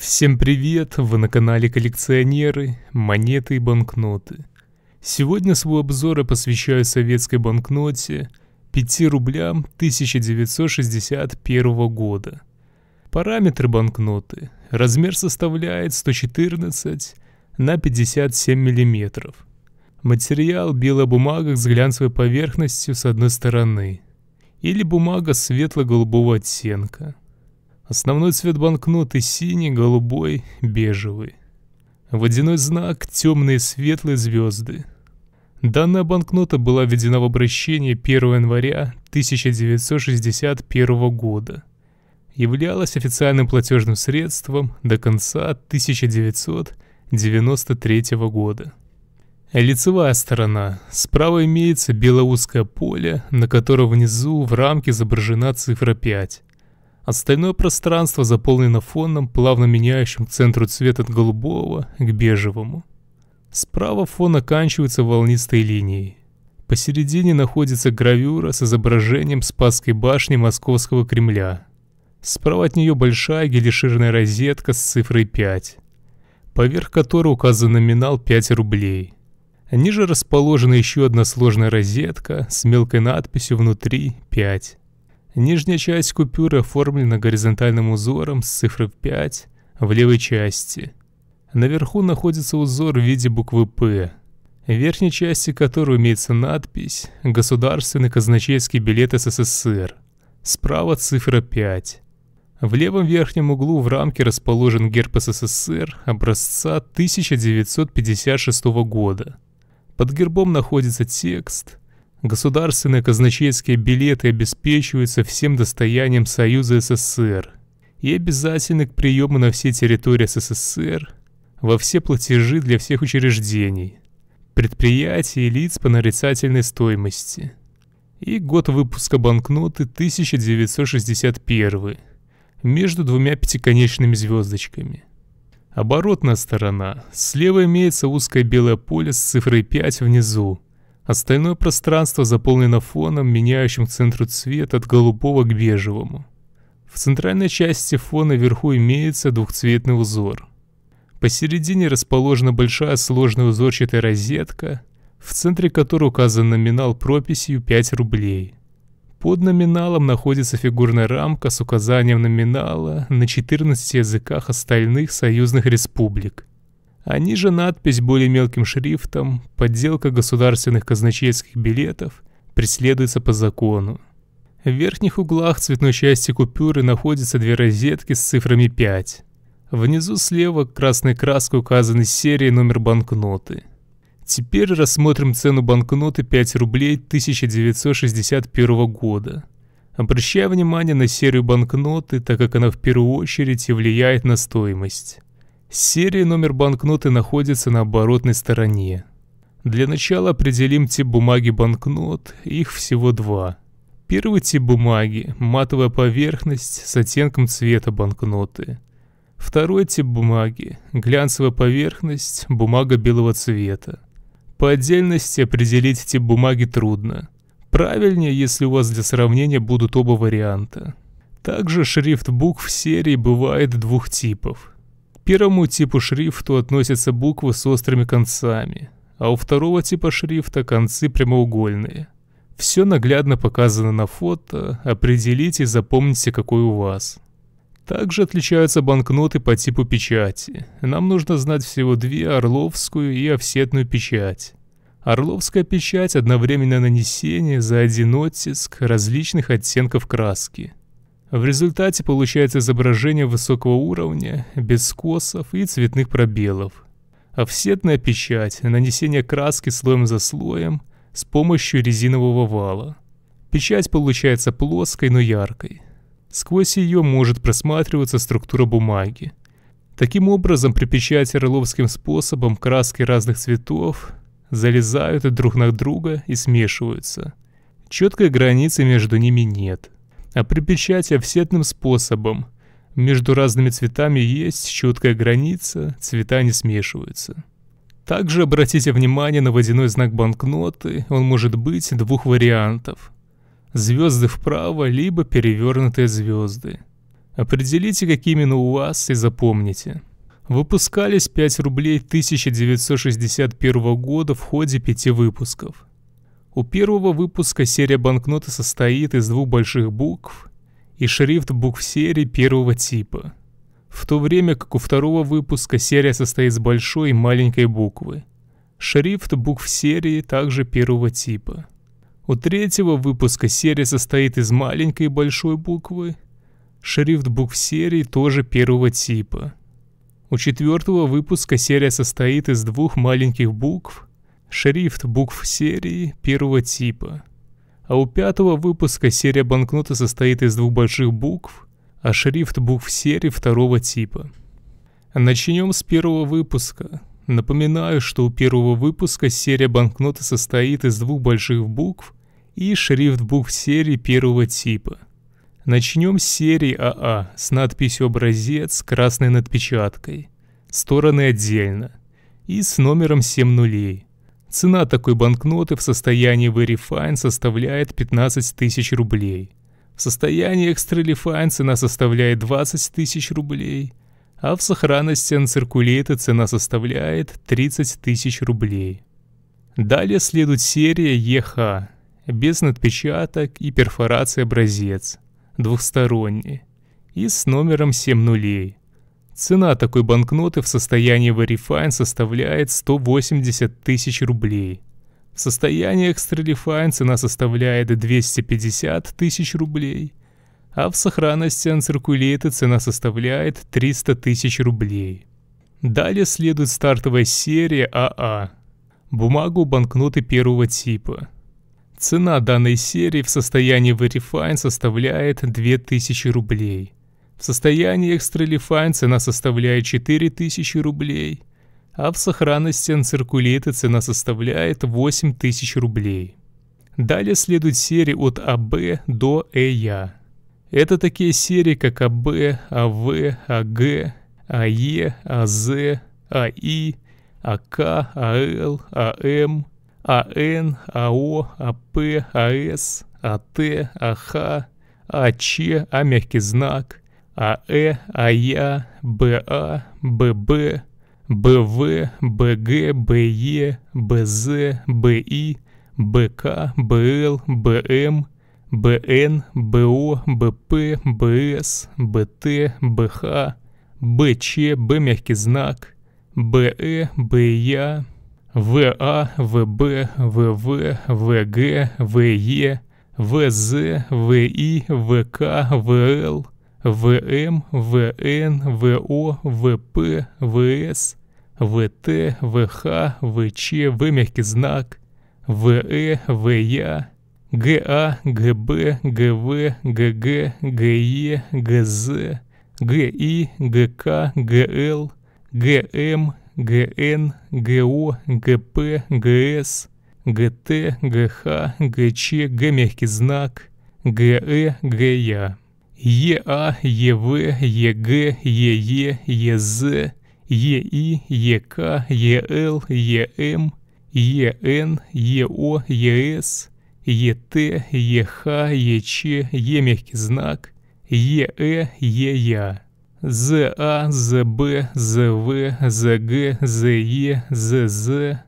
Всем привет! Вы на канале коллекционеры, монеты и банкноты. Сегодня свой обзор я посвящаю советской банкноте 5 рублям 1961 года. Параметры банкноты. Размер составляет 114 на 57 мм. Материал белая бумага с глянцевой поверхностью с одной стороны. Или бумага светло-голубого оттенка. Основной цвет банкноты синий, голубой, бежевый. Водяной знак – темные светлые звезды. Данная банкнота была введена в обращение 1 января 1961 года. Являлась официальным платежным средством до конца 1993 года. Лицевая сторона. Справа имеется белоузкое поле, на котором внизу в рамке изображена цифра 5. Остальное пространство заполнено фоном, плавно меняющим центру цвет от голубого к бежевому. Справа фон оканчивается волнистой линией. Посередине находится гравюра с изображением Спасской башни Московского Кремля. Справа от нее большая гелиширная розетка с цифрой 5, поверх которой указан номинал 5 рублей. Ниже расположена еще одна сложная розетка с мелкой надписью внутри 5. Нижняя часть купюры оформлена горизонтальным узором с цифрой 5 в левой части. Наверху находится узор в виде буквы «П», в верхней части которой имеется надпись «Государственный казначейский билет СССР». Справа цифра 5. В левом верхнем углу в рамке расположен герб СССР образца 1956 года. Под гербом находится текст Государственные казначейские билеты обеспечиваются всем достоянием Союза СССР и обязательны к приему на все территории СССР во все платежи для всех учреждений, предприятий и лиц по нарицательной стоимости. И год выпуска банкноты 1961 между двумя пятиконечными звездочками. Оборотная сторона. Слева имеется узкое белое поле с цифрой 5 внизу, Остальное пространство заполнено фоном, меняющим центру цвет от голубого к бежевому. В центральной части фона вверху имеется двухцветный узор. Посередине расположена большая сложная узорчатая розетка, в центре которой указан номинал прописью 5 рублей. Под номиналом находится фигурная рамка с указанием номинала на 14 языках остальных союзных республик. А ниже надпись более мелким шрифтом «Подделка государственных казначейских билетов преследуется по закону». В верхних углах цветной части купюры находятся две розетки с цифрами 5. Внизу слева красной краской указаны серия и номер банкноты. Теперь рассмотрим цену банкноты 5 рублей 1961 года. Обращая внимание на серию банкноты, так как она в первую очередь и влияет на стоимость. Серия номер банкноты находится на оборотной стороне. Для начала определим тип бумаги банкнот, их всего два. Первый тип бумаги – матовая поверхность с оттенком цвета банкноты. Второй тип бумаги – глянцевая поверхность, бумага белого цвета. По отдельности определить тип бумаги трудно. Правильнее, если у вас для сравнения будут оба варианта. Также шрифт букв серии бывает двух типов – первому типу шрифту относятся буквы с острыми концами, а у второго типа шрифта концы прямоугольные. Все наглядно показано на фото, определите и запомните, какой у вас. Также отличаются банкноты по типу печати. Нам нужно знать всего две орловскую и офсетную печать. Орловская печать – одновременное нанесение за один оттиск различных оттенков краски – в результате получается изображение высокого уровня, без скосов и цветных пробелов. Офсетная печать – нанесение краски слоем за слоем с помощью резинового вала. Печать получается плоской, но яркой. Сквозь ее может просматриваться структура бумаги. Таким образом, при печати орловским способом краски разных цветов залезают друг на друга и смешиваются. Четкой границы между ними нет – а при печати офсетным способом. Между разными цветами есть четкая граница, цвета не смешиваются. Также обратите внимание на водяной знак банкноты, он может быть двух вариантов. Звезды вправо, либо перевернутые звезды. Определите, как именно у вас и запомните. Выпускались 5 рублей 1961 года в ходе пяти выпусков. У первого выпуска серия банкноты состоит из двух больших букв и шрифт букв серии первого типа. В то время как у второго выпуска серия состоит из большой и маленькой буквы. Шрифт букв серии также первого типа. У третьего выпуска серия состоит из маленькой и большой буквы. Шрифт букв серии тоже первого типа. У четвертого выпуска серия состоит из двух маленьких букв. Шрифт букв серии первого типа. А у пятого выпуска серия банкноты состоит из двух больших букв, а шрифт букв серии второго типа. Начнем с первого выпуска. Напоминаю, что у первого выпуска серия банкноты состоит из двух больших букв и шрифт букв серии первого типа. Начнем с серии АА а с надписью «Образец» красной надпечаткой. Стороны отдельно. И с номером 7 нулей. Цена такой банкноты в состоянии Very Fine составляет 15 тысяч рублей. В состоянии Extra Fine цена составляет 20 тысяч рублей а в сохранности Uncirculated цена составляет 30 тысяч рублей. Далее следует серия ЕХ, без надпечаток и перфорации образец, двухсторонний, и с номером 7 нулей. Цена такой банкноты в состоянии Verifine составляет 180 тысяч рублей. В состоянии Extra цена составляет 250 тысяч рублей – а в сохранности Uncirculated цена составляет 300 тысяч рублей. Далее следует стартовая серия АА. А. Бумагу банкноты первого типа. Цена данной серии в состоянии Verifine составляет 2000 рублей. В состоянии Extra цена составляет 4000 рублей, а в сохранности Uncirculated цена составляет 8000 рублей. Далее следует серия от АБ до ЭЯ. Это такие серии, как АБ, АВ, АГ, АЕ, АЗ, АИ, АК, АЛ, АМ, АН, АО, АП, АС, АТ, АХ, АЧ, А мягкий знак, АЭ, АЯ, БА, ББ, БВ, БГ, БЕ, БЗ, БИ, БК, БЛ, БМ, БН, БО, БП, БС, БТ, БХ, БЧ, Б мягкий знак, БЭ, БЯ, ВА, ВБ, ВВ, ВГ, ВЕ, ВЗ, ВИ, ВК, ВЛ, ВМ, ВН, ВО, ВП, ВС, ВТ, ВХ, ВЧ, В мягкий знак, ВЭ, ВЯ, ГА, ГБ, ГВ, ГГ, ГЕ, ГЗ, ГИ, ГК, ГЛ, ГМ, ГН, ГО, ГП, ГС, ГТ, ГХ, ГЧ, Г мягкий знак, ГЭ, ГЯ. ЕА, ЕВ, ЕГ, ЕЕ, ЕЗ, ЕИ, ЕК, ЕЛ, ЕМ, ЕН, ЕО, ЕС, ЕТ, ЕХ, ЕЧ, Е мягкий знак, ЕЭ, ЕЯ. ЗА, ЗБ, ЗВ, ЗГ, ЗЕ, ЗЗ,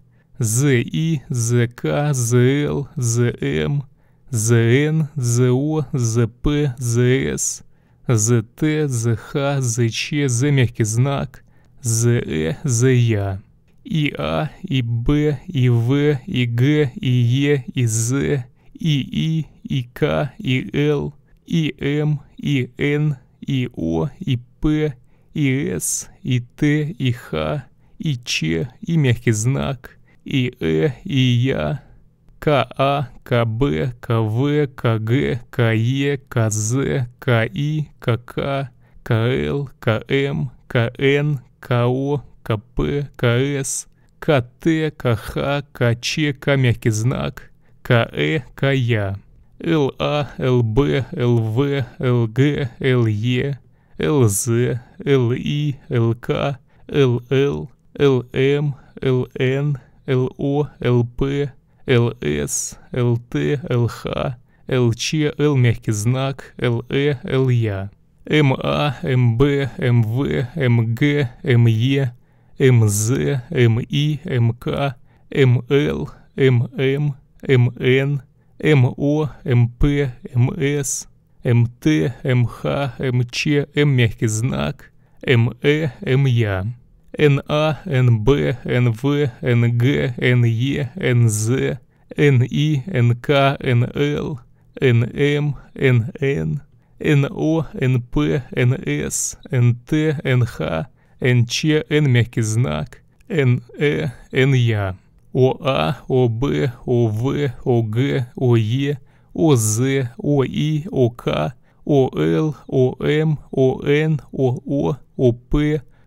ЗИ, ЗК, ЗЛ, ЗМ, ЗН, ЗО, ЗП, ЗС, ЗТ, ЗХ, ЗЧ, З мягкий знак, ЗЭ, ЗЯ и А, и Б, и В, и Г, и Е, и З, и И, и К, и Л, и М, и Н, и О, и П, и С, и Т, и Х, и Ч, и мягкий знак, и Э, и Я, КА, КБ, КВ, КГ, КЕ, КЗ, КИ, КК, КЛ, КМ, КН, КО, КП, КС, КТ, КХ, КЧ, К мягкий знак, КЭ, КЯ, ЛА, ЛБ, ЛВ, ЛГ, ЛЕ, ЛЗ, ЛИ, ЛК, ЛЛ, ЛМ, ЛН, ЛО, ЛП, ЛС, ЛТ, ЛХ, ЛЧ, Л мягкий знак, ЛЭ, ЛЯ. МА, МБ, МВ, МГ, МЕ, МЗ, МИ, МК, МЛ, ММ, МН, МО, МП, МС, МТ, МХ, МЧ, М мягкий знак, МЭ, МЯ, НА, НБ, НВ, НГ, НЕ, НЗ, НИ, НК, НЛ, НМ, НН, НО, НП, НС, НТ, НХ, НЧ, Н мягкий знак, НЭ, НЯ, ОА, ОБ, ОВ, ОГ, ОЕ, ОЗ, ОИ, ОК, ОЛ, ОМ, ОН, ОО, ОП,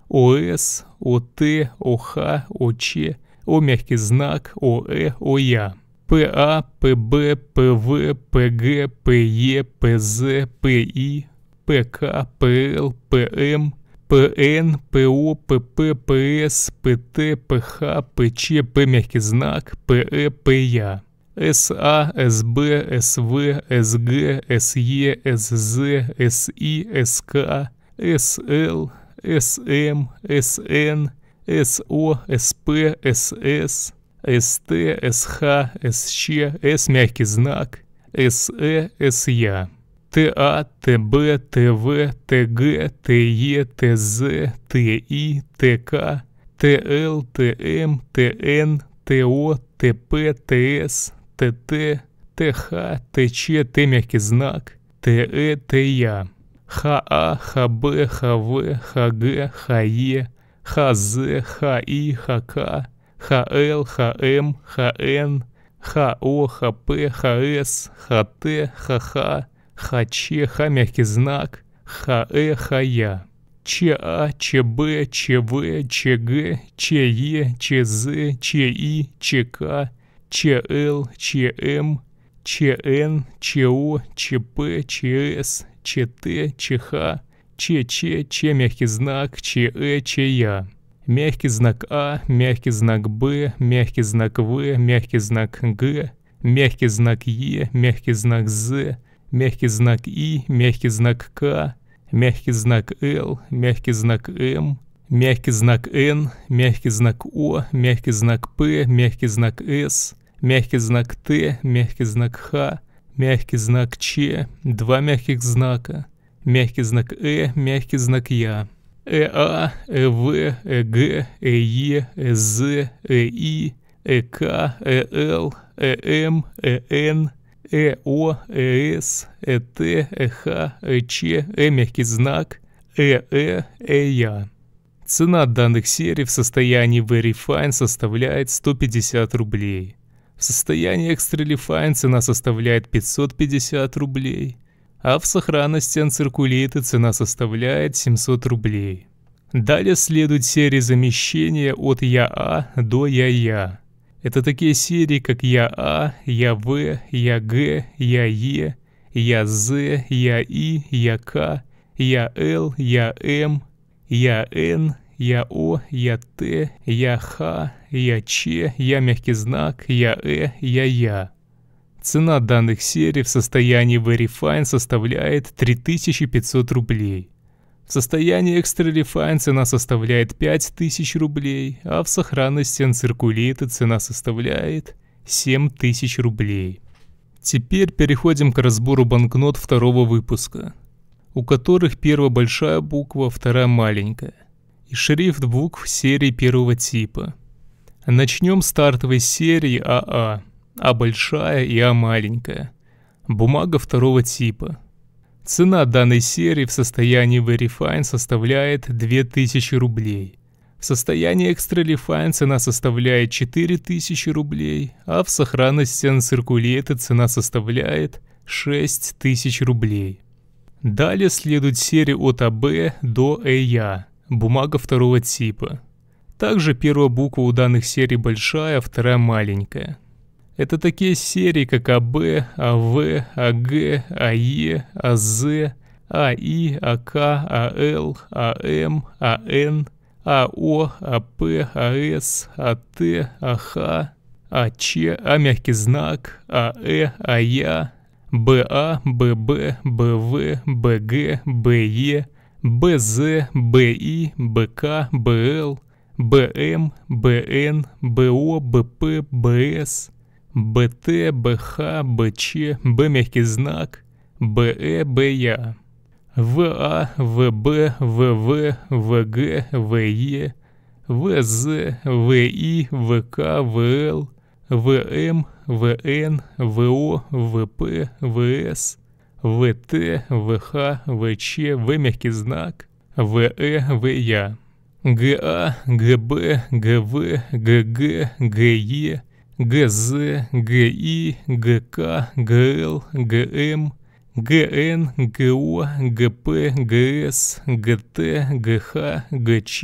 ОС, ОТ, ОХ, ОЧ, О мягкий знак, ОЭ, ОЯ. ПА, ПБ, ПВ, ПГ, ПЕ, ПЗ, ПИ, ПК, ПЛ, ПМ, ПН, ПО, ПП, ПС, ПТ, ПХ, ПЧ, П мягкий знак, ПЭ, ПЯ. СА, СБ, СВ, СГ, СЕ, СЗ, СИ, СК, СЛ, СМ, СН, СО, СП, СС, СТ, СХ, СЧ, С мягкий знак, СЭ, СЯ. ТА, ТБ, ТВ, ТГ, ТЕ, ТЗ, ТИ, ТК, ТЛ, ТМ, ТН, ТО, ТП, ТС, ТТ, ТХ, ТЧ, Т мягкий знак, ТЭ, ТЯ, ХА, ХБ, ХВ, ХГ, ХЕ, ХЗ, ХИ, ХК, ХЛ, ХМ, ХН, ХО, ХП, ХС, ХТ, ХХ, ХЧ, Х мягкий знак, ХЭ, ХЯ. ЧА, ЧБ, ЧВ, ЧГ, ЧЕ, ЧЗ, ЧИ, ЧК, ЧЛ, ЧМ, ЧН, ЧО, ЧП, ЧС, ЧТ, ЧХ, ЧЧ, Ч мягкий знак, ЧЭ, ЧЯ. Мягкий знак А, мягкий знак Б, мягкий знак В, мягкий знак Г, мягкий знак Е, мягкий знак З, мягкий знак И, мягкий знак К, мягкий знак Л, мягкий знак М, мягкий знак Н, мягкий знак О, мягкий знак П, мягкий знак С, мягкий знак Т, мягкий знак Х, мягкий знак Ч, два мягких знака, мягкий знак Э, мягкий знак Я. ЭА, ЭВ, ЭГ, ЭЕ, ЭЗ, ЭИ, ЭК, ЭЛ, ЭМ, ЭН, ЭО, ЭС, ЭТ, ЭХ, ЭЧ, Э мягкий знак, ЭЭ, ЭЯ. Цена данных серий в состоянии Very Fine составляет 150 рублей. В состоянии Fine цена составляет 550 рублей а в сохранности Uncirculated цена составляет 700 рублей. Далее следует серия замещения от ЯА до ЯЯ. Это такие серии, как ЯА, ЯВ, ЯГ, ЯЕ, ЯЗ, ЯИ, ЯК, ЯЛ, ЯМ, ЯН, ЯО, ЯТ, ЯХ, ЯЧ, Я мягкий знак, ЯЭ, ЯЯ. Цена данных серий в состоянии Very Fine составляет 3500 рублей. В состоянии Extra Refine цена составляет 5000 рублей, а в сохранности Uncirculated цена составляет 7000 рублей. Теперь переходим к разбору банкнот второго выпуска, у которых первая большая буква, вторая маленькая, и шрифт букв серии первого типа. Начнем с стартовой серии АА. А большая и А маленькая. Бумага второго типа. Цена данной серии в состоянии Very Fine составляет 2000 рублей. В состоянии Extra Refine цена составляет 4000 рублей, а в сохранности Uncirculated цена составляет 6000 рублей. Далее следует серия от АБ до ЭЯ, бумага второго типа. Также первая буква у данных серий большая, вторая маленькая. Это такие серии, как АБ, АВ, АГ, АЕ, АЗ, АИ, АК, АЛ, АМ, АН, АО, АП, АС, АТ, АХ, АЧ, А мягкий знак, АЭ, АЯ, БА, ББ, БВ, БГ, БЕ, БЗ, БИ, БК, БЛ, БМ, БН, БО, БП, БС, БТ, БХ, БЧ, Б мягкий знак, БЭ, БЯ, ВА, ВБ, ВВ, ВГ, ВЕ, ВЗ, ВИ, ВК, ВЛ, ВМ, ВН, ВО, ВП, ВС, ВТ, ВХ, ВЧ, В мягкий знак, ВЭ, ВЯ, ГА, ГБ, ГВ, ГГ, ГЕ, ГЗ, ГИ, ГК, ГЛ, ГМ, ГН, ГО, ГП, ГС, ГТ, ГХ, ГЧ,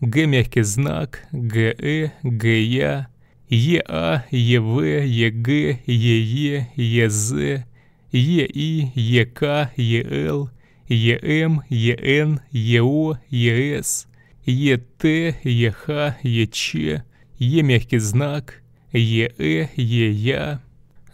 Г мягкий знак, ГЭ, ГЯ, ЕА, ЕВ, ЕГ, ЕЕ, ЕЗ, ЕИ, ЕК, ЕЛ, ЕМ, ЕН, ЕО, ЕС, ЕТ, ЕХ, ЕЧ, Е мягкий знак, ЕЭ, ЕЯ,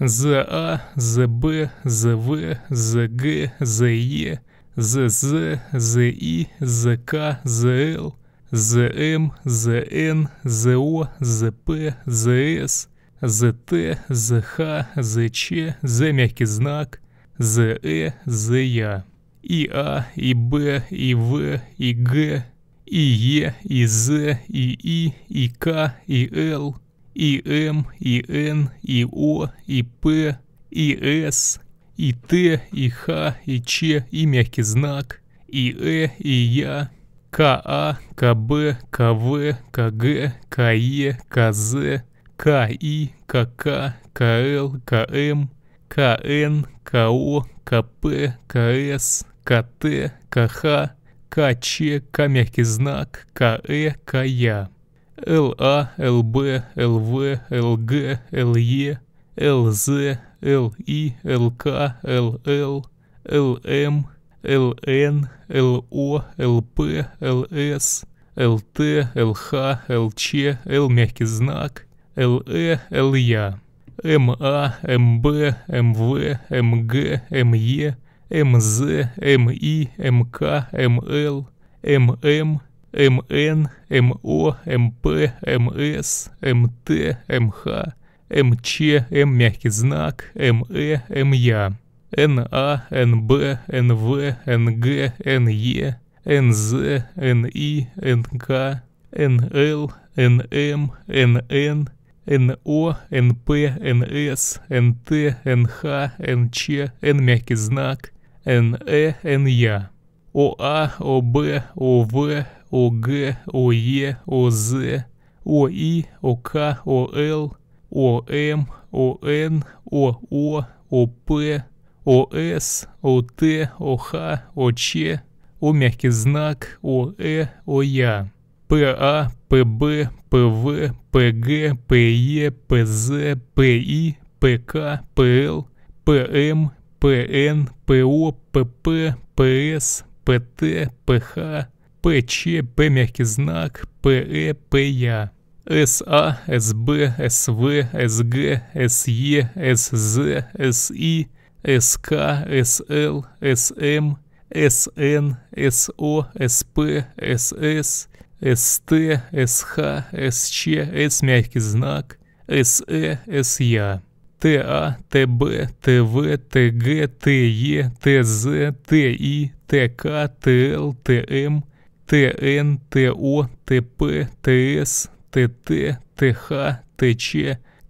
ЗА, ЗБ, ЗВ, ЗГ, ЗЕ, ЗЗ, ЗИ, ЗК, ЗЛ, ЗМ, ЗН, ЗО, ЗП, ЗС, ЗТ, ЗХ, ЗЧ, З мягкий знак, ЗЭ, ЗЯ, ИА, ИБ, ИВ, ИГ, ИЕ, ИЗ, ИИ, ИК, ИЛ, ИМ, ИН, ИО, ИП, ИС, ИТ, ИХ, ИЧ, И мягкий знак, ИЭ, ИЯ, КА, КБ, КВ, КГ, КЕ, КЗ, КИ, КК, КЛ, КМ, КН, КО, КП, КС, КТ, КХ, КЧ, К мягкий знак, КЭ, КЯ, ЛА, ЛБ, ЛВ, ЛГ, ЛЕ, ЛЗ, ЛИ, ЛК, ЛЛ, ЛМ, ЛН, ЛО, ЛП, ЛС, ЛТ, ЛХ, ЛЧ, Л мягкий знак, ЛЭ, ЛЯ, МА, МБ, МВ, МГ, МЕ, МЗ, МИ, МК, МЛ, ММ, МН, МО, МП, МС, МТ, МХ, МЧ, М мягкий знак, МЭ, МЯ. НА, НБ, НВ, НГ, НЕ, НЗ, НИ, НК, НЛ, НМ, НН, НО, НП, НС, НТ, НХ, НЧ, Н мягкий знак, НЭ, НЯ, ОА, ОБ, ОВ, ОГ, ОЕ, ОЗ, ОИ, ОК, ОЛ, ОМ, ОН, ОО, ОП, ОС, ОТ, ОХ, ОЧ, О мягкий знак, ОЭ, ОЯ, ПА, ПБ, ПВ, ПГ, ПЕ, ПЗ, ПИ, ПК, ПЛ, ПМ, ПН, ПО, ПП, ПС, ПТ, ПХ, ПЧ, П мягкий знак, ПЭ, ПЯ. СА, СБ, СВ, СГ, СЕ, СЗ, СИ, СК, СЛ, СМ, СН, СО, СП, СС, СТ, СХ, СЧ, С мягкий знак, СЭ, СЯ, ТА, ТБ, ТВ, ТГ, ТЕ, ТЗ, ТИ, ТК, ТЛ, ТМ, ТН, ТО, ТП, ТС, ТТ, ТХ, ТЧ,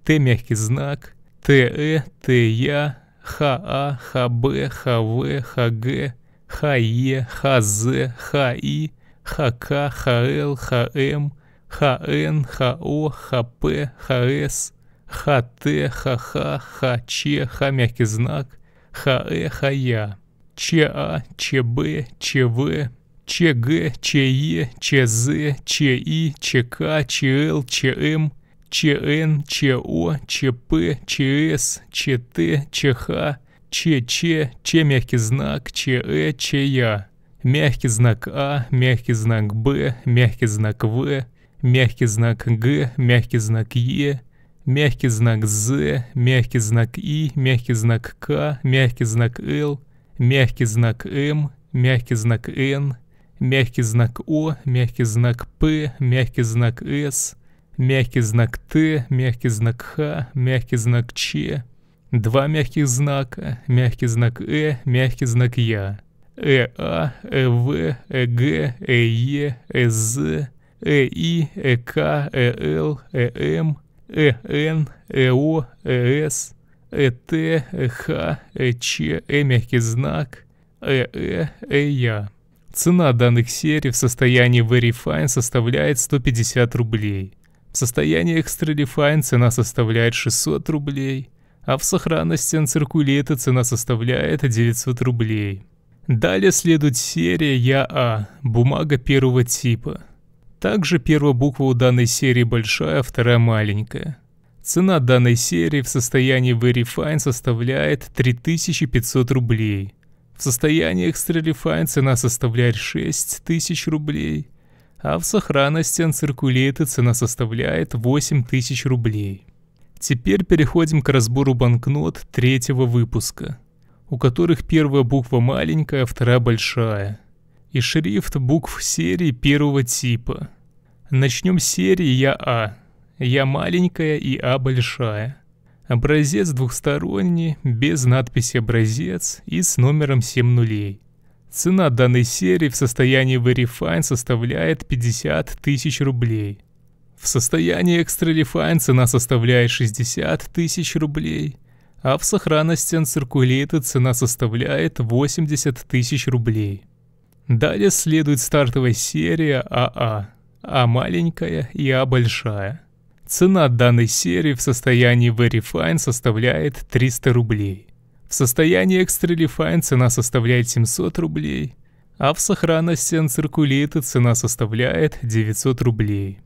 Т мягкий знак, ТЭ, ТЯ, ХА, ХБ, ХВ, ХГ, ХЕ, ХЗ, ХИ, ХК, ХЛ, ХМ, ХН, ХО, ХП, ХС, ХТ, ХХ, ХЧ, Х мягкий знак, ХЭ, ХЯ, ЧА, ЧБ, ЧВ, ЧГ, ЧЕ, ЧЗ, ЧИ, ЧК, ЧЛ, ЧМ, ЧН, ЧО, ЧП, ЧС, ЧТ, ЧХ, ЧЧ, Ч мягкий знак, ЧЭ, ЧЯ, мягкий знак А, мягкий знак Б, мягкий знак В, мягкий знак Г, мягкий знак Е, мягкий знак З, мягкий знак И, мягкий знак К, мягкий знак Л, мягкий знак М, мягкий знак Н, мягкий знак О, мягкий знак П, мягкий знак С, мягкий знак Т, мягкий знак Х, мягкий знак Ч, два мягких знака, мягкий знак Э, мягкий знак Я, ЭА, ЭВ, ЭГ, ЭЕ, ЭЗ, ЭИ, ЭК, ЭЛ, ЭМ, ЭН, ЭО, ЭС, ЭТ, ЭХ, ЭЧ, Э мягкий знак, ЭЭ, ЭЯ. Цена данных серий в состоянии Very Fine составляет 150 рублей. В состоянии Extra Refine цена составляет 600 рублей, а в сохранности Uncirculated цена составляет 900 рублей. Далее следует серия ЯА, бумага первого типа. Также первая буква у данной серии большая, вторая маленькая. Цена данной серии в состоянии Very Fine составляет 3500 рублей. В состоянии Extra Refine цена составляет 6000 рублей, а в сохранности Uncirculated цена составляет 8000 рублей. Теперь переходим к разбору банкнот третьего выпуска, у которых первая буква маленькая, а вторая большая, и шрифт букв серии первого типа. Начнем с серии Я-А. Я маленькая и А большая. Образец двухсторонний, без надписи «Образец» и с номером 7 нулей. Цена данной серии в состоянии Verifine составляет 50 тысяч рублей. В состоянии Extra Refine цена составляет 60 тысяч рублей, а в сохранности Uncirculated цена составляет 80 тысяч рублей. Далее следует стартовая серия АА, А маленькая и А большая. Цена данной серии в состоянии Very Fine составляет 300 рублей. В состоянии Extra Refine цена составляет 700 рублей, а в сохранности Uncirculated цена составляет 900 рублей.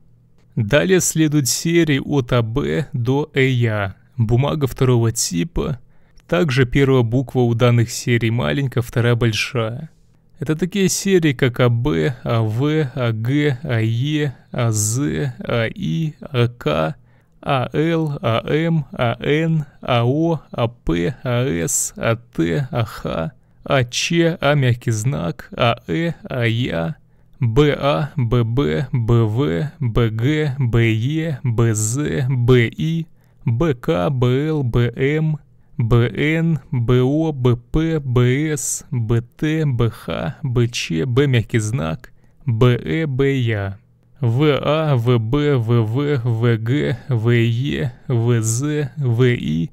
Далее следует серии от АБ до ЭЯ, бумага второго типа, также первая буква у данных серий маленькая, вторая большая. Это такие серии, как АБ, АВ, АГ, АЕ, АЗ, АИ, АК, АЛ, АМ, АН, АО, АП, АС, АТ, АХ, АЧ, А мягкий знак, АЭ, АЯ, БА, ББ, БВ, БГ, БЕ, БЗ, БИ, БК, БЛ, БМ, БН, БО, БП, БС, БТ, БХ, БЧ, Б мягкий знак, БЭ, БЯ, ВА, ВБ, ВВ, ВГ, ВЕ, ВЗ, ВИ,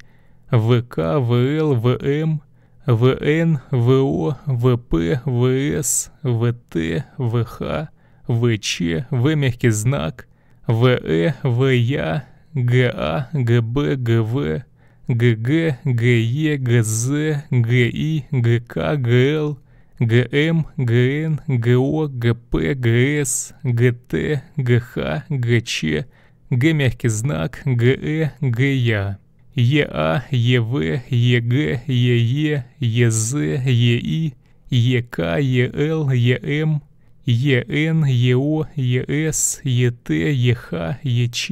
ВК, ВЛ, ВМ, ВН, ВО, ВП, ВС, ВТ, ВХ, ВЧ, В мягкий знак, ВЭ, ВЯ, ГА, ГБ, ГВ, ГГ, ГЕ, ГЗ, ГИ, ГК, ГЛ, ГМ, ГН, ГО, ГП, ГС, ГТ, ГХ, ГЧ, Г мягкий знак, ГЭ, ГЯ, ЕА, ЕВ, ЕГ, ЕЕ, ЕЗ, ЕИ, ЕК, ЕЛ, ЕМ, ЕН, ЕО, ЕС, ЕТ, ЕХ, ЕЧ,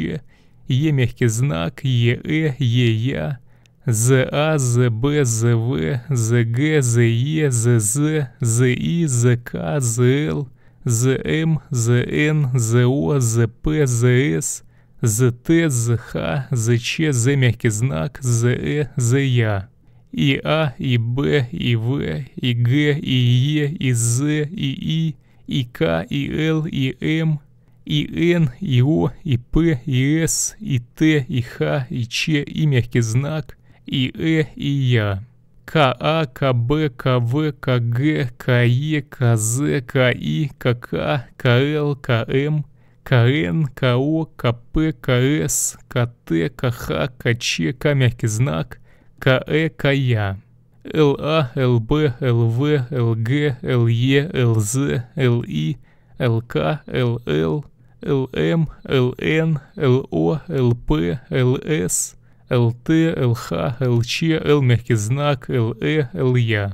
Е мягкий знак, ЕЭ, ЕЯ, ЗА, ЗБ, ЗВ, ЗГ, ЗЕ, ЗЗ, ЗИ, ЗК, ЗЛ, ЗМ, ЗН, ЗО, ЗП, ЗС, ЗТ, ЗХ, ЗЧ, З мягкий знак, ЗЭ, ЗЯ. И А, и Б, и В, и Г, и Е, и З, и И, и К, и Л, и М, и Н, и О, и П, и С, и Т, и Х, и Ч, и мягкий знак, ИЭ, ИЯ. КА, КБ, КВ, КГ, КЕ, КЗ, КИ, КК, КЛ, КМ, КН, КО, КП, КС, КТ, КХ, КЧ, К мягкий знак, КЭ, КЯ. ЛА, ЛБ, ЛВ, ЛГ, ЛЕ, ЛЗ, ЛИ, ЛК, ЛЛ, ЛМ, ЛН, ЛО, ЛП, ЛС, ЛТ, ЛХ, ЛЧ, Л мягкий знак, ЛЭ, ЛЯ.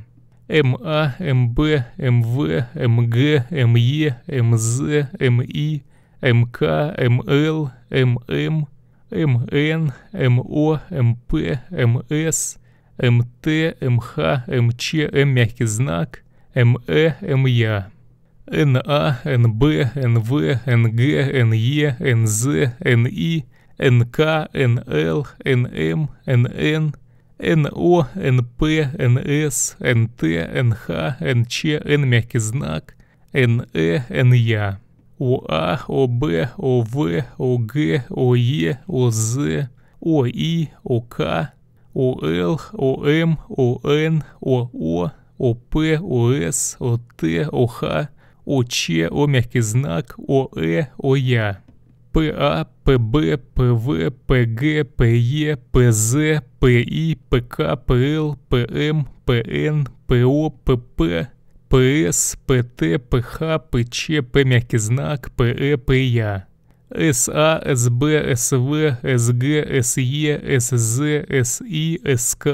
МА, МБ, МВ, МГ, МЕ, МЗ, МИ, МК, МЛ, ММ, МН, МО, МП, МС, МТ, МХ, МЧ, М мягкий знак, МЭ, МЯ. НА, НБ, НВ, НГ, НЕ, НЗ, НИ, НК, НЛ, НМ, НН, НО, НП, НС, НТ, НХ, НЧ, Н мягкий знак, НЭ, НЯ. ОА, ОБ, ОВ, ОГ, ОЕ, ОЗ, ОИ, ОК, ОЛ, ОМ, ОН, ОО, ОП, ОС, ОТ, ОХ, ОЧ, О мягкий знак, ОЭ, ОЯ. ПА, ПБ, ПВ, ПГ, ПЕ, ПЗ, ПИ, ПК, ПЛ, ПМ, ПН, ПО, ПП, ПС, ПТ, ПХ, ПЧ, П мягкий знак, ПЭ, ПЯ. СА, СБ, СВ, СГ, СЕ, СЗ, СИ, СК,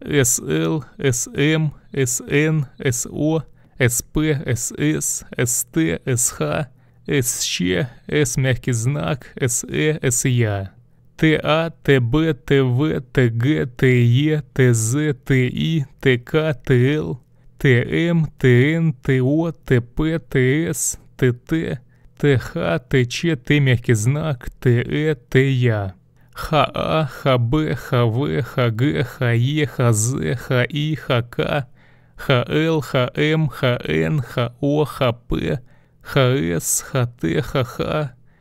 СЛ, СМ, СН, СО, СП, СС, СТ, СХ, СЧ, С мягкий знак, СЭ, СЯ. ТА, ТБ, ТВ, ТГ, ТЕ, ТЗ, ТИ, ТК, ТЛ, ТМ, ТН, ТО, ТП, ТС, ТТ, ТХ, ТЧ, Т мягкий знак, ТЭ, ТЯ. ХА, ХБ, ХВ, ХГ, ХЕ, ХЗ, ХИ, ХК, ХЛ, ХМ, ХН, ХО, ХП, ХС, ХТ, ХХ,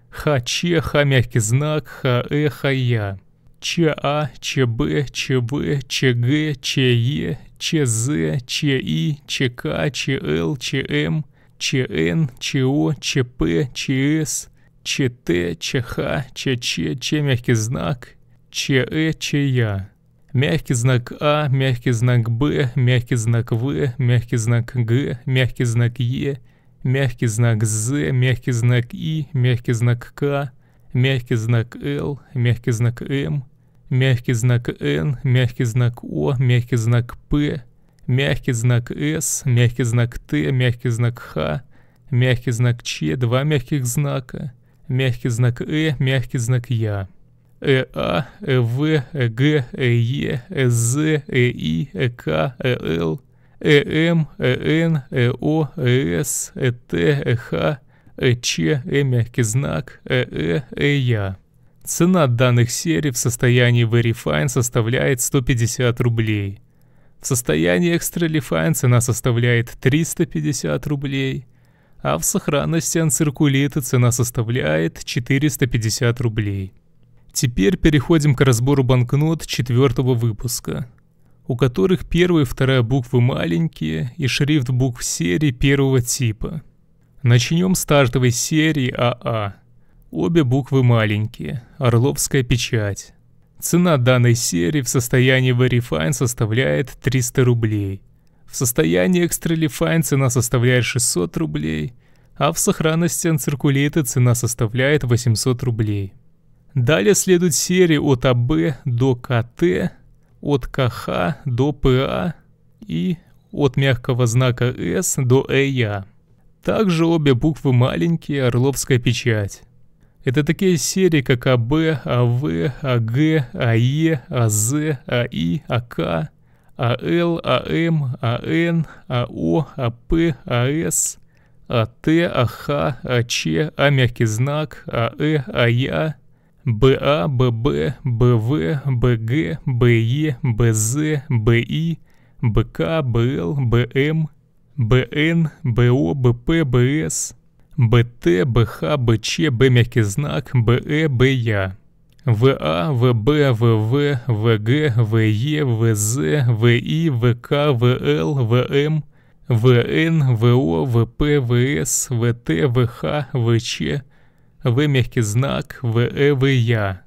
ХЧ, Х мягкий знак, ХЭ, ХЯ. ЧА, ЧБ, ЧВ, ЧГ, ЧЕ, ЧЗ, ЧИ, ЧК, ЧЛ, ЧМ, ЧН, ЧО, ЧП, ЧС, ЧТ, ЧХ, ЧЧ, Ч мягкий знак, ЧЭ, ЧЯ. Мягкий знак А, мягкий знак Б, мягкий знак В, мягкий знак Г, мягкий знак Е, мягкий знак З, мягкий знак И, мягкий знак К, мягкий знак Л, мягкий знак М, мягкий знак Н, мягкий знак О, мягкий знак П, мягкий знак С, мягкий знак Т, мягкий знак Х, мягкий знак Ч, два мягких знака, мягкий знак Э, мягкий знак Я. ЭА, ЭВ, ЭГ, ЭЕ, ЭЗ, ЭИ, ЭК, ЭЛ, ЭМ, ЭН, ЭО, ЭС, ЭТ, ЭХ, ЭЧ, Э мягкий знак, ЭЭ, ЭЯ. Цена данных серий в состоянии Verifine составляет 150 рублей. В состоянии Extra Refine цена составляет 350 рублей, а в сохранности Uncirculated цена составляет 450 рублей. Теперь переходим к разбору банкнот четвертого выпуска, у которых первая и вторая буквы маленькие и шрифт букв серии первого типа. Начнем с стартовой серии АА. Обе буквы маленькие, орловская печать. Цена данной серии в состоянии Verifine составляет 300 рублей. В состоянии Extra Refine цена составляет 600 рублей, а в сохранности Uncirculated цена составляет 800 рублей. Далее следует серии от АБ до КТ, от КХ до ПА и от мягкого знака С до ЭЯ. Также обе буквы маленькие, орловская печать. Это такие серии, как АБ, АВ, АГ, АЕ, АЗ, АИ, АК, АЛ, АМ, АН, АО, АП, АС, АТ, АХ, АЧ, А мягкий знак, АЭ, АЯ, БА, ББ, БВ, БГ, БЕ, БЗ, БИ, БК, БЛ, БМ, БН, БО, БП, БС, БТ, БХ, БЧ, Б мягкий знак, БЭ, БЯ. ВА, ВБ, ВВ, ВГ, ВЕ, ВЗ, ВИ, ВК, ВЛ, ВМ, ВН, ВО, ВП, ВС, ВТ, ВХ, ВЧ, В мягкий знак, ВЭ, ВЯ.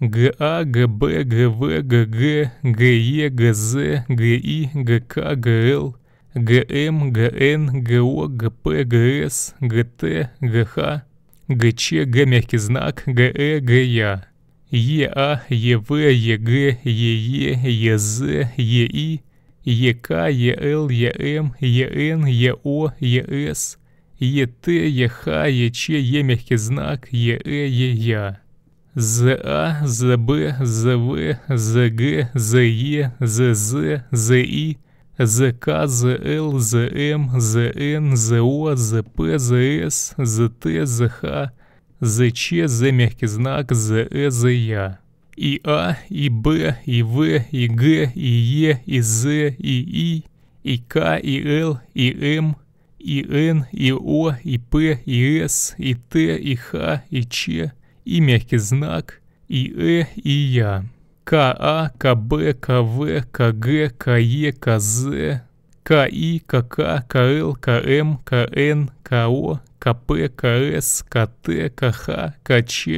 ГА, ГБ, ГВ, ГГ, ГЕ, ГЗ, ГИ, ГК, ГЛ, ГМ, ГН, ГО, ГП, ГС, ГТ, ГХ, ГЧ, Г мягкий знак, ГЭ, ГЯ. ЕА, ЕВ, ЕГ, ЕЕ, ЕЗ, ЕИ, ЕК, ЕЛ, ЕМ, ЕН, ЕО, ЕС, ЕТ, ЕХ, ЕЧ, Е мягкий знак, ЕЭ, ЕЯ. ЗА, ЗБ, ЗВ, ЗГ, ЗЕ, ЗЗ, ЗИ, ЗК, ЗЛ, ЗМ, ЗН, ЗО, ЗП, ЗС, ЗТ, ЗХ, ЗЧ, З мягкий знак, ЗЭ, ЗЯ. И А, и Б, и В, и Г, и Е, и З, и И, и К, и Л, и М, и Н, и О, и П, и С, и Т, и Х, и Ч, и мягкий знак, и Э, и Я. КА, КБ, КВ, КГ, КЕ, КЗ, КИ, КК, КЛ, КМ, КН, КО, КП, КС, КТ, КХ, КЧ,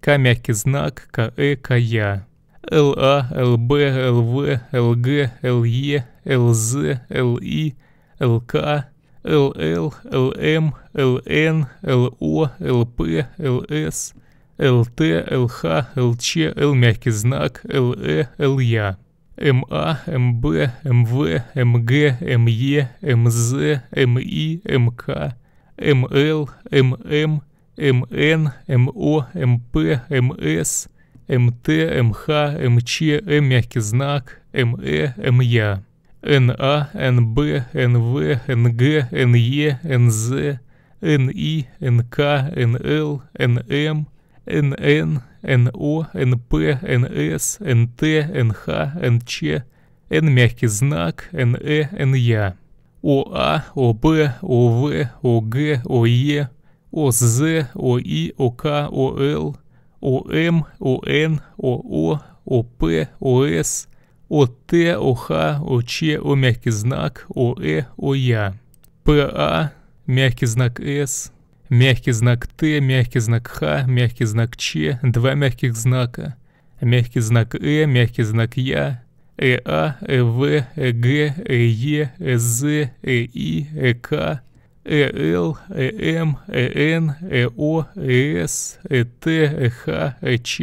К мягкий знак, КЭ, КЯ. ЛА, ЛБ, ЛВ, ЛГ, ЛЕ, ЛЗ, ЛИ, ЛК, ЛЛ, ЛМ, ЛН, ЛО, ЛП, ЛС, ЛТ, ЛХ, ЛЧ, Л мягкий знак, ЛЭ, ЛЯ. МА, МБ, МВ, МГ, МЕ, МЗ, МИ, МК, МЛ, ММ, МН, МО, МП, МС, МТ, МХ, МЧ, М мягкий знак, МЭ, МЯ. НА, НБ, НВ, НГ, НЕ, НЗ, НИ, НК, НЛ, НМ, НН, НО, НП, НС, НТ, НХ, НЧ, Н мягкий знак, НЭ, НЯ. ОА, ОБ, ОВ, ОГ, ОЕ, ОЗ, ОИ, ОК, ОЛ, ОМ, ОН, ОО, ОП, ОС, ОТ, ОХ, ОЧ, О мягкий знак, ОЭ, ОЯ. ПА, мягкий знак С, мягкий знак Т, мягкий знак Х, мягкий знак Ч, два мягких знака, мягкий знак Э, мягкий знак Я, ЭА, ЭВ, ЭГ, ЭЕ, ЭЗ, ЭИ, ЭК, ЭЛ, ЭМ, ЭН, ЭО, ЭС, ЭТ, ЭХ, ЭЧ,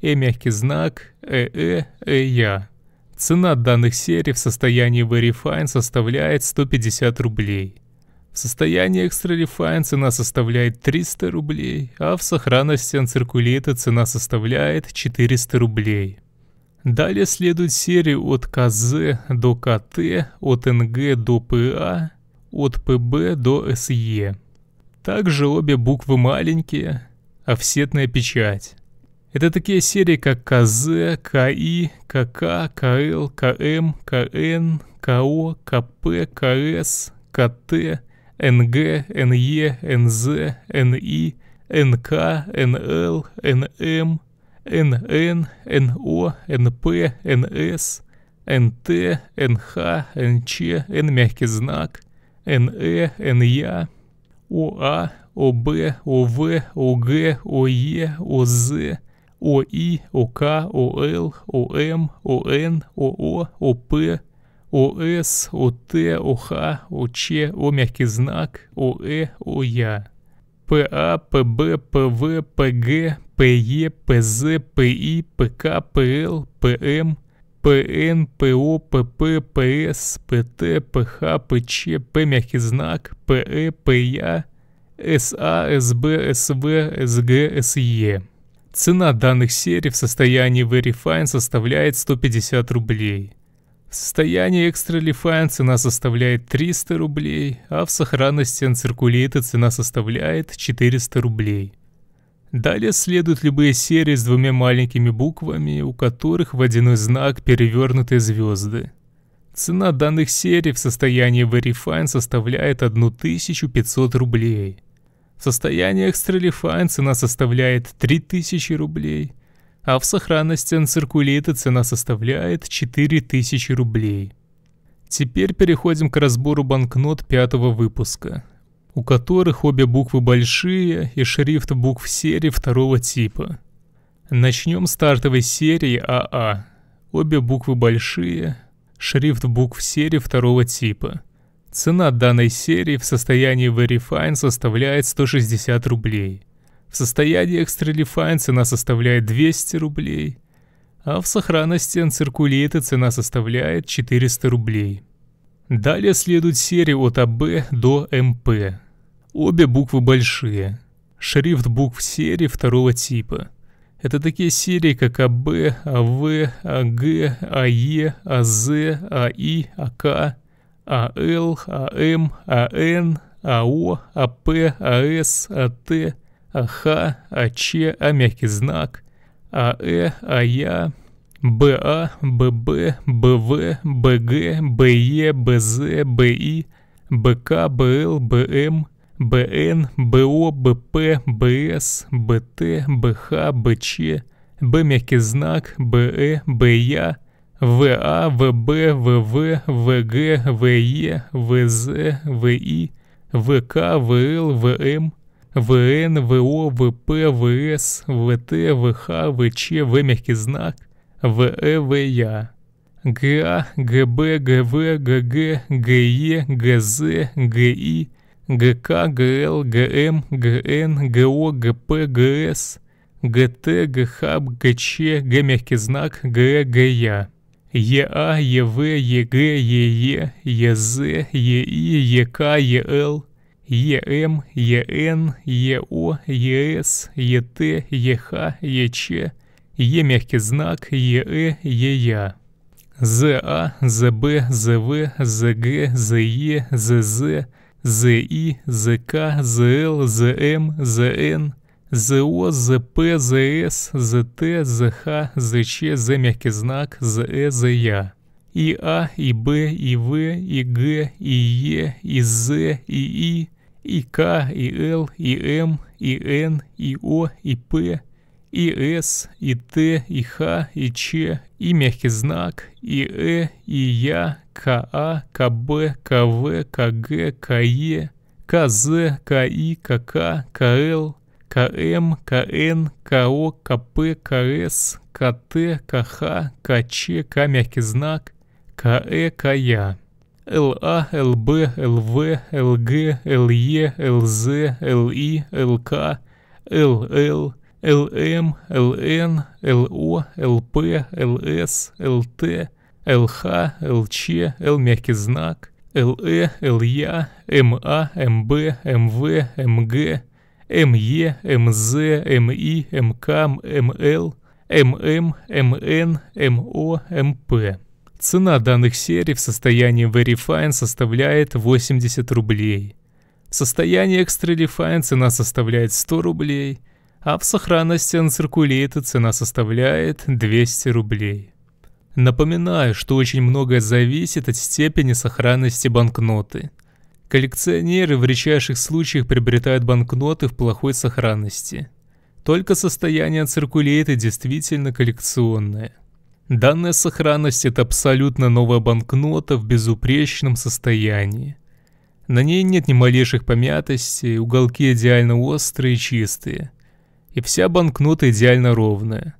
Э мягкий знак, ЭЭ, ЭЯ. Цена данных серий в состоянии Verifine составляет 150 рублей. В состоянии Extra Refine цена составляет 300 рублей, а в сохранности Uncirculated цена составляет 400 рублей. Далее следует серии от КЗ до КТ, от НГ до ПА, от ПБ до СЕ. Также обе буквы маленькие, офсетная печать. Это такие серии, как КЗ, КИ, КК, КЛ, КМ, КН, КО, КП, КС, КТ, НГ, НЕ, НЗ, НИ, НК, НЛ, НМ, НН, НО, НП, НС, НТ, НХ, НЧ, Н мягкий знак, НЭ, НЯ, ОА, ОБ, ОВ, ОГ, ОЕ, ОЗ, ОИ, ОК, ОЛ, ОМ, ОН, ОО, ОП, ОС, ОТ, ОХ, ОЧ, О мягкий знак, ОЭ, ОЯ. ПА, ПБ, ПВ, ПГ, ПЕ, ПЗ, ПИ, ПК, ПЛ, ПМ, ПН, ПО, ПП, ПС, ПТ, ПХ, ПЧ, П мягкий знак, ПЭ, ПЯ, СА, СБ, СВ, СГ, СЕ. Цена данных серий в состоянии Very Fine составляет 150 рублей. В состоянии Extremely Fine цена составляет 300 рублей, а в сохранности Uncirculated цена составляет 400 рублей. Далее следуют любые серии с двумя маленькими буквами, у которых водяной знак перевернутые звезды. Цена данных серий в состоянии Verifine составляет 1500 рублей. В состоянии Extra цена составляет 3000 рублей, а в сохранности Uncirculated цена составляет 4000 рублей. Теперь переходим к разбору банкнот пятого выпуска, у которых обе буквы большие и шрифт букв серии второго типа. Начнем с стартовой серии АА. Обе буквы большие, шрифт букв серии второго типа – Цена данной серии в состоянии Verifine составляет 160 рублей. В состоянии Extra Refine цена составляет 200 рублей, а в сохранности Uncirculated цена составляет 400 рублей. Далее следует серия от АБ до МП. Обе буквы большие. Шрифт букв серии второго типа. Это такие серии, как АБ, АВ, АГ, АЕ, АЗ, АИ, АК, АЛ, АМ, АН, АО, АП, АС, АТ, АХ, АЧ, А мягкий знак, АЭ, АЯ, БА, ББ, БВ, БГ, БЕ, БЗ, БИ, БК, БЛ, БМ, БН, БО, БП, БС, БТ, БХ, БЧ, Б мягкий знак, БЭ, БЯ, ВА, ВБ, ВВ, ВГ, ВЕ, ВЗ, ВИ, ВК, ВЛ, ВМ, ВН, ВО, ВП, ВС, ВТ, ВХ, ВЧ, В мягкий знак, ВЭ, ВЯ. ГА, ГБ, ГВ, ГГ, ГЕ, ГЗ, ГИ, ГК, ГЛ, ГМ, ГН, ГО, ГП, ГС, ГТ, ГХ, ГЧ, Г мягкий знак, Г, ГЯ. ЕА, ЕВ, ЕГ, ЕЕ, ЕЗ, ЕИ, ЕК, ЕЛ, ЕМ, ЕН, ЕО, ЕС, ЕТ, ЕХ, ЕЧ, Е мягкий знак, ЕЭ, ЕЯ. ЗА, ЗБ, ЗВ, ЗГ, ЗЕ, ЗЗ, ЗИ, ЗК, ЗЛ, ЗМ, ЗН, ЗО, ЗП, ЗС, ЗТ, ЗХ, ЗЧ, З мягкий знак, ЗЭ, ЗЯ. И А, и Б, и В, и Г, и Е, и З, и И, и К, и Л, и М, и Н, и О, и П, и С, и Т, и Х, и Ч, и мягкий знак, и Э, и Я, КА, КБ, КВ, КГ, КЕ, КЗ, КИ, КК, КЛ, КМ, КН, КО, КП, КС, КТ, КХ, КЧ, К мягкий знак, КЭ, КЯ. ЛА, ЛБ, ЛВ, ЛГ, ЛЕ, ЛЗ, ЛИ, ЛК, ЛЛ, ЛМ, ЛН, ЛО, ЛП, ЛС, ЛТ, ЛХ, ЛЧ, Л мягкий знак, ЛЭ, ЛЯ, МА, МБ, МВ, МГ, МЕ, МЗ, МИ, МК, МЛ, ММ, МН, МО, МП. Цена данных серий в состоянии Very Fine составляет 80 рублей. В состоянии Extra Refine цена составляет 100 рублей, а в сохранности Uncirculated цена составляет 200 рублей. Напоминаю, что очень многое зависит от степени сохранности банкноты. Коллекционеры в редчайших случаях приобретают банкноты в плохой сохранности. Только состояние Uncirculated действительно коллекционное. Данная сохранность – это абсолютно новая банкнота в безупречном состоянии. На ней нет ни малейших помятостей, уголки идеально острые и чистые. И вся банкнота идеально ровная.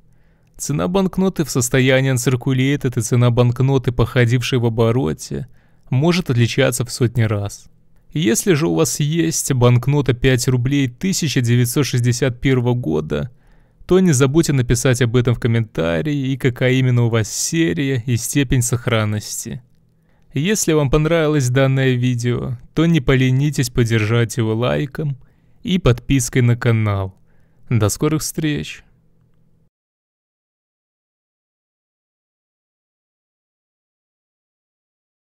Цена банкноты в состоянии Uncirculated и цена банкноты, походившей в обороте, может отличаться в сотни раз. Если же у вас есть банкнота 5 рублей 1961 года – то не забудьте написать об этом в комментарии и какая именно у вас серия и степень сохранности. Если вам понравилось данное видео, то не поленитесь поддержать его лайком и подпиской на канал. До скорых встреч!